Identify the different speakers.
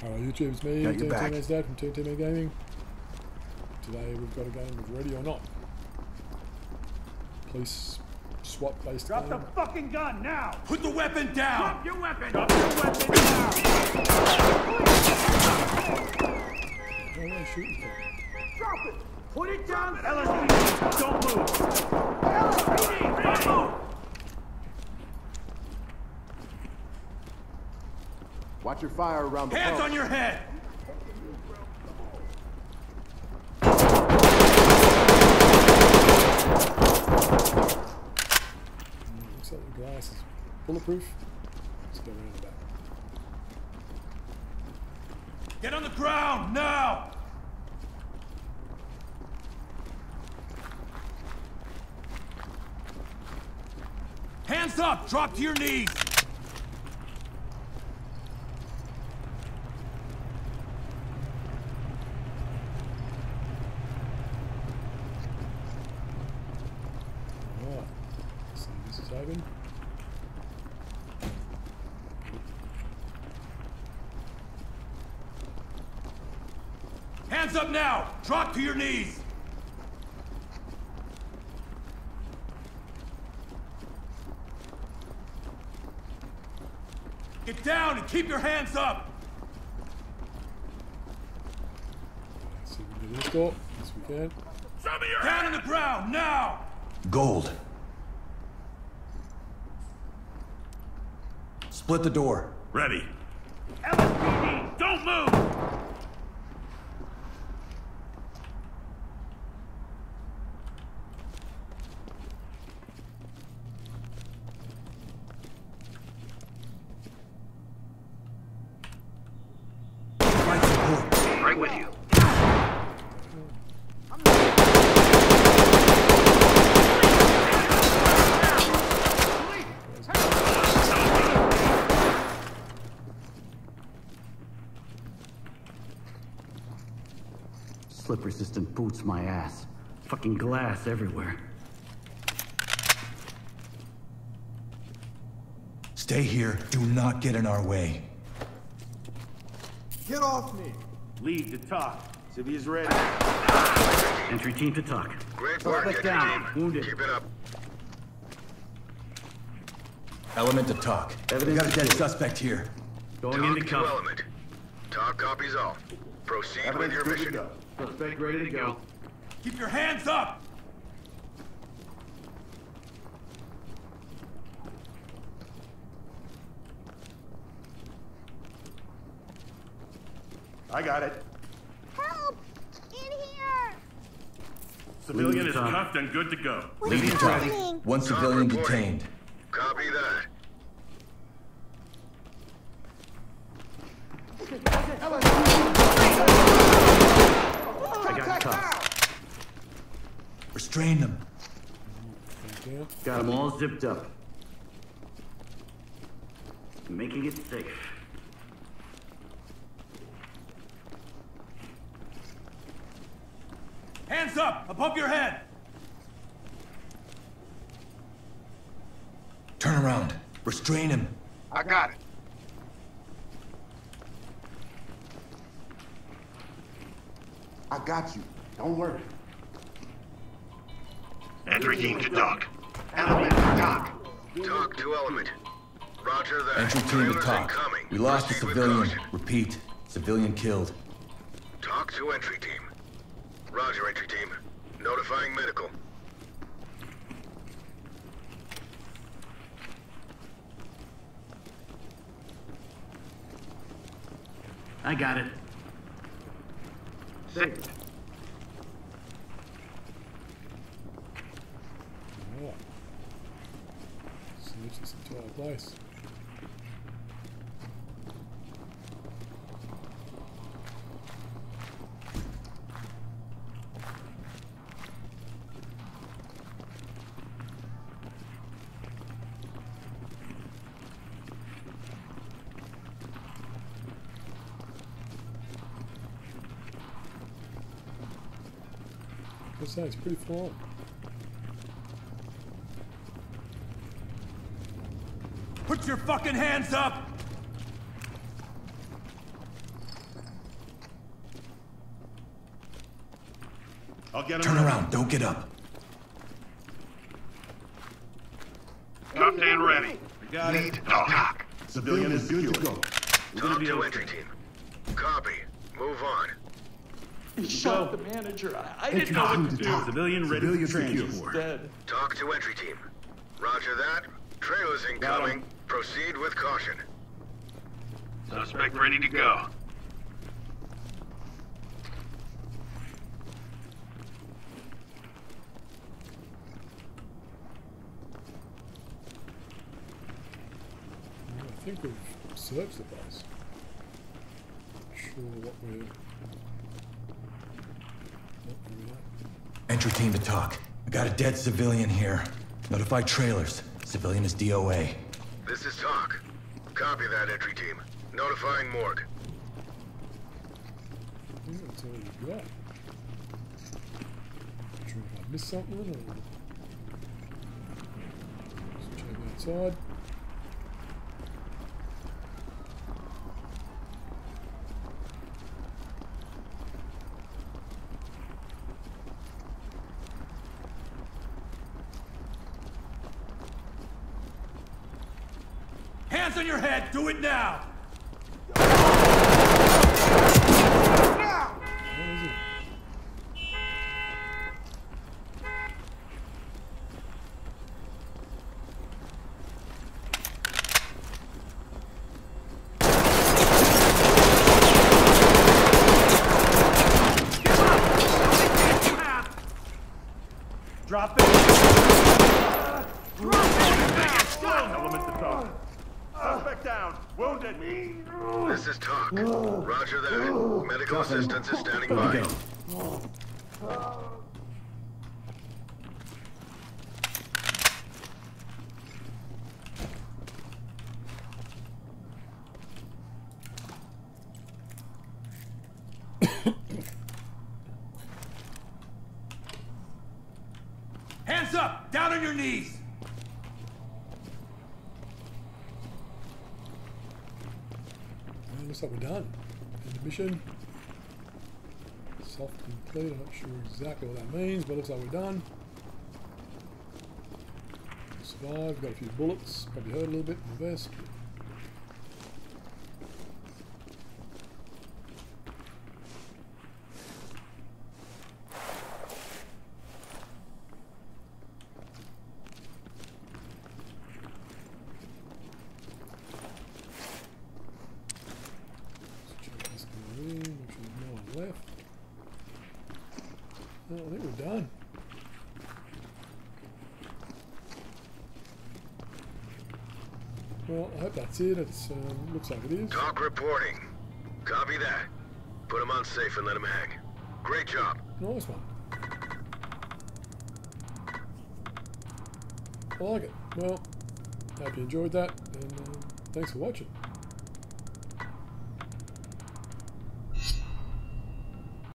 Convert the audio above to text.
Speaker 1: Hello YouTube, it's me,
Speaker 2: Got your
Speaker 1: TNT Dad from TNT Man Gaming. Today we've got a game of Ready or Not. Police SWAT based
Speaker 3: Drop
Speaker 1: game.
Speaker 3: the fucking gun now!
Speaker 4: Put the weapon down!
Speaker 3: Drop your weapon! Drop your weapon now!
Speaker 1: Where am I shooting from?
Speaker 3: Drop it! Put it down! LSPD, don't move! LSPD, don't move!
Speaker 2: Watch your fire around the
Speaker 4: Hands
Speaker 2: pump.
Speaker 4: on your head!
Speaker 1: Looks like the glass is bulletproof. Let's go around the back.
Speaker 4: Get on the ground, now! Hands up! Drop to your knees!
Speaker 1: Alright. So this is open.
Speaker 4: Hands up now! Drop to your knees! Get down and keep your hands up!
Speaker 1: Let's see if we can get this door. Yes we can.
Speaker 4: Show me your Down on the ground, now!
Speaker 5: Gold. Split the door.
Speaker 4: Ready. LSPD, don't move!
Speaker 5: Right support.
Speaker 6: Right with you.
Speaker 7: Slip resistant boots my ass. Fucking glass everywhere.
Speaker 5: Stay here. Do not get in our way.
Speaker 2: Get off me!
Speaker 3: Lead to TOC.
Speaker 6: Civia's ready.
Speaker 7: Entry team to TOC.
Speaker 6: Great work,
Speaker 7: Suspect
Speaker 6: entry
Speaker 7: down.
Speaker 6: team.
Speaker 7: Wounded.
Speaker 6: Keep it up.
Speaker 5: Element to TOC. We got a dead suspect here.
Speaker 7: Going
Speaker 6: TOC
Speaker 7: into
Speaker 6: to
Speaker 7: cover.
Speaker 6: element. TOC copies all. Proceed with your mission.
Speaker 7: Suspect ready to go.
Speaker 4: Keep your hands up!
Speaker 3: I got it.
Speaker 8: Help! In here!
Speaker 3: Civilian
Speaker 7: is Tom.
Speaker 3: cuffed and good to go.
Speaker 8: What
Speaker 5: Lead
Speaker 8: is happening?
Speaker 5: One civilian
Speaker 6: reporting.
Speaker 5: detained.
Speaker 6: Copy that.
Speaker 7: I got cuffed.
Speaker 5: Restrain them.
Speaker 7: Got them all zipped up. Making it safe.
Speaker 4: Hands up! Above your head!
Speaker 5: Turn around. Restrain him.
Speaker 6: I got it.
Speaker 2: I got you. Don't worry.
Speaker 6: Entry team to TOC. Element to TOC. TOC to element. Roger that.
Speaker 5: Entry team to
Speaker 6: Trailers TOC.
Speaker 5: We lost a
Speaker 6: Proceed with
Speaker 5: civilian. Repeat. Civilian killed.
Speaker 6: TOC to entry team. Roger, entry team. Notifying medical.
Speaker 7: I got it.
Speaker 6: Safe.
Speaker 1: This into our place. That? It's pretty full
Speaker 4: Put your fucking hands up!
Speaker 9: I'll get him.
Speaker 5: Turn around, don't get up.
Speaker 6: Top and ready.
Speaker 9: I got
Speaker 6: Lead it.
Speaker 9: TOC Civilian is good to go.
Speaker 6: We're Top to entry team. Copy. Move on.
Speaker 10: He shot the manager. I, I didn't know what to do. TOC.
Speaker 9: Civilian ready
Speaker 2: Civilian
Speaker 9: for transport.
Speaker 10: Dead.
Speaker 6: TOC to entry team. Roger that. Trailers incoming. Proceed with caution. Suspect ready to go.
Speaker 1: I think we've searched the place. Not sure what we're. What we're at.
Speaker 5: Entry team to TOC. I got a dead civilian here. Notify trailers. Civilian is DOA.
Speaker 6: This is TOC. Copy that entry team. Notifying morgue.
Speaker 1: That's all you've got. Not sure I missed something. Let's check outside.
Speaker 4: Hands on your head! Do it now!
Speaker 1: What is it?
Speaker 3: Drop it. Element to TOC. Suspect down. Wounded.
Speaker 6: This is TOC. Roger that. Medical assistance is standing by.
Speaker 4: Hands up! Down on your knees!
Speaker 1: Looks like we're done. End of mission. Self-complete. I'm not sure exactly what that means, but looks like we're done. Survived. Got a few bullets. Probably hurt a little bit in the vest. Let's check this guy in. Make sure there's no one left. I think we're done. Well, I hope that's it. It um, looks like it is.
Speaker 6: TOC reporting. Copy that. Put him on safe and let him hang. Great job.
Speaker 1: Nice one. I like it. Well, hope you enjoyed that, and um, thanks for watching.